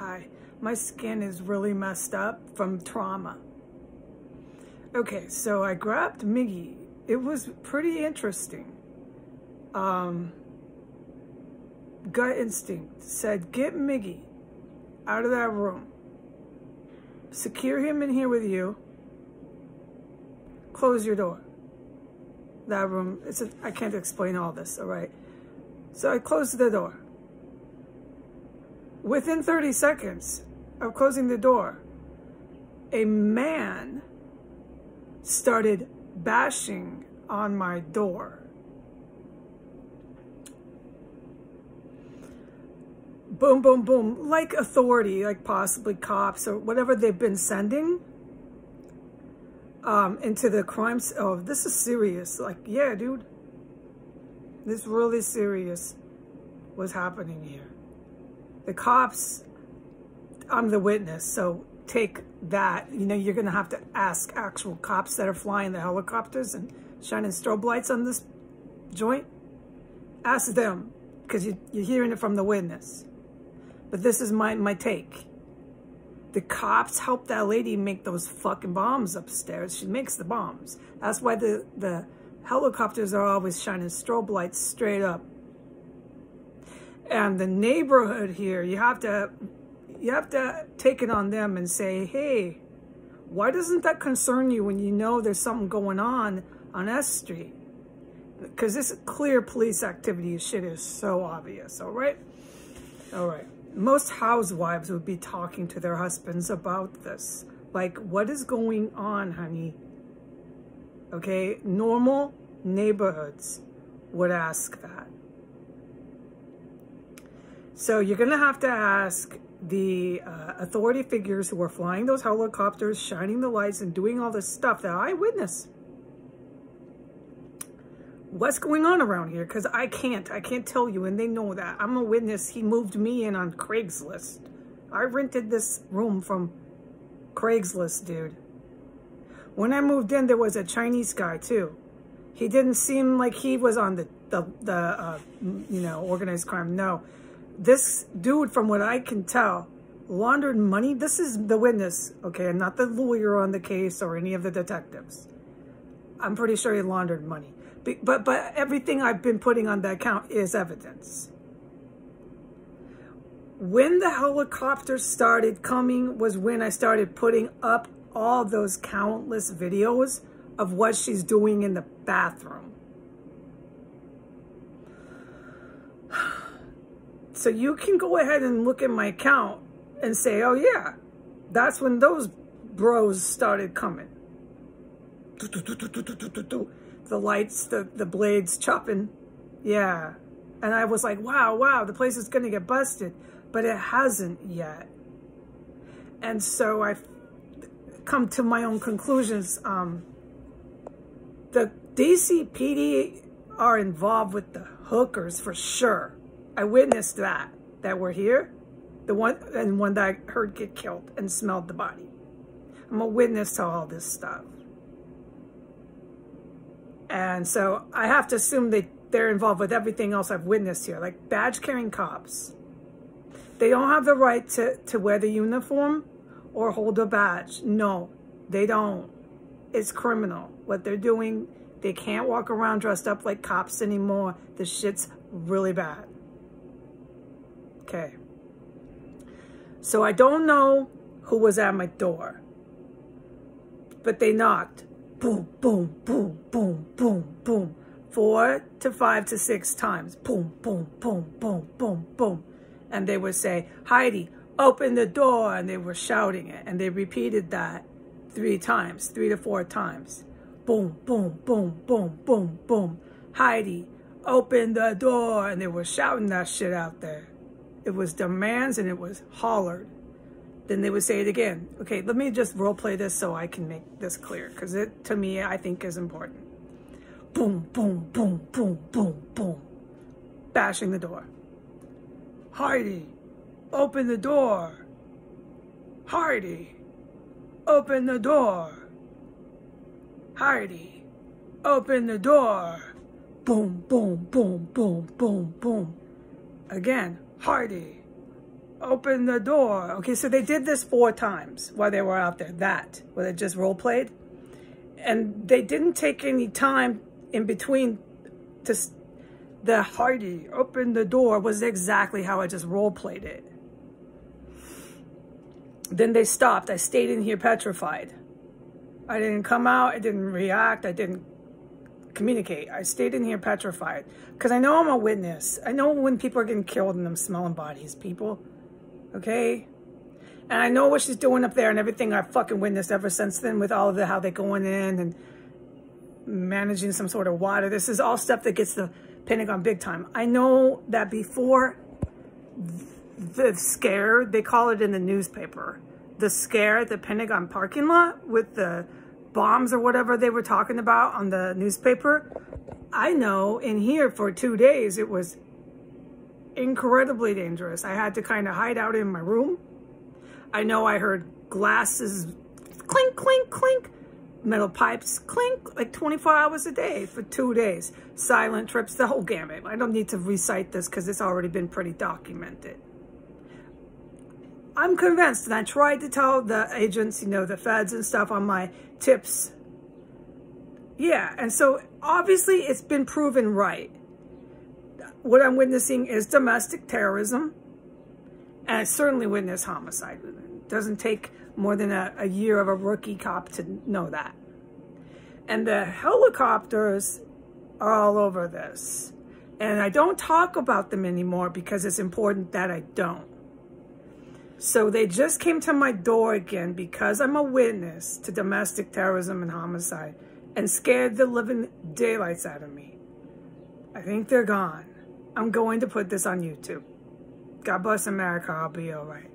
Hi. My skin is really messed up from trauma. Okay, so I grabbed Miggy. It was pretty interesting. Um, gut instinct said, get Miggy out of that room. Secure him in here with you. Close your door. That room, it's a, I can't explain all this, all right? So I closed the door. Within 30 seconds of closing the door, a man started bashing on my door. Boom, boom, boom, like authority, like possibly cops or whatever they've been sending um, into the crimes. Oh, this is serious. Like, yeah, dude, this really serious was happening here. The cops, I'm the witness, so take that. You know, you're going to have to ask actual cops that are flying the helicopters and shining strobe lights on this joint. Ask them, because you, you're hearing it from the witness. But this is my, my take. The cops helped that lady make those fucking bombs upstairs. She makes the bombs. That's why the, the helicopters are always shining strobe lights straight up. And the neighborhood here, you have to you have to take it on them and say, hey, why doesn't that concern you when you know there's something going on on S Street? Because this clear police activity shit is so obvious, all right? All right most housewives would be talking to their husbands about this. Like, what is going on, honey? Okay, normal neighborhoods would ask that. So you're going to have to ask the uh, authority figures who are flying those helicopters, shining the lights, and doing all this stuff that I witness what's going on around here because I can't. I can't tell you, and they know that. I'm a witness. He moved me in on Craigslist. I rented this room from Craigslist, dude. When I moved in, there was a Chinese guy, too. He didn't seem like he was on the, the, the uh, you know, organized crime. No. This dude, from what I can tell, laundered money. This is the witness, okay? I'm not the lawyer on the case or any of the detectives. I'm pretty sure he laundered money. But, but everything I've been putting on the account is evidence. When the helicopters started coming was when I started putting up all those countless videos of what she's doing in the bathroom. So you can go ahead and look at my account and say, oh yeah, that's when those bros started coming the lights, the, the blades chopping. Yeah. And I was like, wow, wow, the place is going to get busted. But it hasn't yet. And so I've come to my own conclusions. Um, the DCPD are involved with the hookers for sure. I witnessed that, that were here. The one and one that I heard get killed and smelled the body. I'm a witness to all this stuff. And so I have to assume they, they're involved with everything else I've witnessed here, like badge carrying cops. They don't have the right to, to wear the uniform or hold a badge. No, they don't. It's criminal. What they're doing, they can't walk around dressed up like cops anymore. The shit's really bad. Okay. So I don't know who was at my door, but they knocked boom, boom, boom, boom, boom, boom. Four to five to six times. Boom, boom, boom, boom, boom, boom. And they would say, Heidi, open the door. And they were shouting it. And they repeated that three times, three to four times. Boom, boom, boom, boom, boom, boom. Heidi, open the door. And they were shouting that shit out there. It was demands and it was hollered then they would say it again. Okay, let me just role play this so I can make this clear because it, to me, I think is important. Boom, boom, boom, boom, boom, boom. Bashing the door. Heidi, open the door. Heidi, open the door. Heidi, open the door. Boom, boom, boom, boom, boom, boom. Again, Heidi, open the door. Okay, so they did this four times while they were out there. That, where they just role played. And they didn't take any time in between to the Heidi open the door was exactly how I just role played it. Then they stopped. I stayed in here petrified. I didn't come out. I didn't react. I didn't communicate. I stayed in here petrified because I know I'm a witness. I know when people are getting killed and I'm smelling bodies, people. Okay? And I know what she's doing up there and everything I've fucking witnessed ever since then with all of the how they're going in and managing some sort of water. This is all stuff that gets the Pentagon big time. I know that before the scare, they call it in the newspaper, the scare at the Pentagon parking lot with the bombs or whatever they were talking about on the newspaper. I know in here for two days, it was incredibly dangerous. I had to kind of hide out in my room. I know I heard glasses clink, clink, clink metal pipes clink like 24 hours a day for two days. Silent trips, the whole gamut. I don't need to recite this because it's already been pretty documented. I'm convinced, and I tried to tell the agents, you know, the feds and stuff on my tips. Yeah, and so obviously it's been proven right. What I'm witnessing is domestic terrorism, and I certainly witness homicide. It doesn't take more than a, a year of a rookie cop to know that. And the helicopters are all over this. And I don't talk about them anymore because it's important that I don't. So they just came to my door again because I'm a witness to domestic terrorism and homicide and scared the living daylights out of me. I think they're gone. I'm going to put this on YouTube. God bless America. I'll be all right.